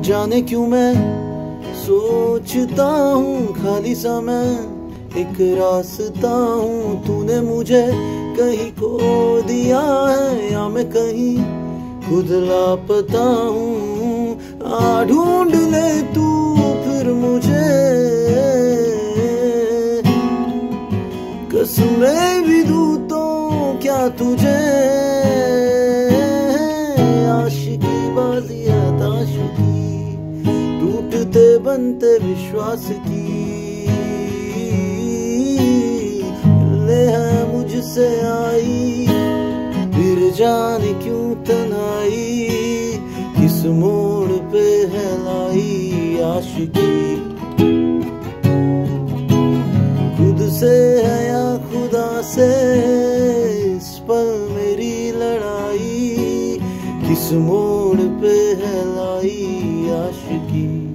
जाने क्यों मैं? सोचता हूँ खाली सा मैं। एक रास्ता हूँ, तूने मुझे कहीं खो दिया है, या मैं कहीं खुद लापता हूँ। आ ढूंढ ले तू फिर मुझे। कसमें भी दू तो क्या तुझे? आशिकी बाजी है टूटते बनते विश्वास की। ले है मुझसे आई, फिर जाने क्यों तनाई? किस मोड़ पे है लाई आशिकी खुद से है या खुदा से? इस पल मेरी लड़ाई, किस मोड़ पे है लाई आशिकी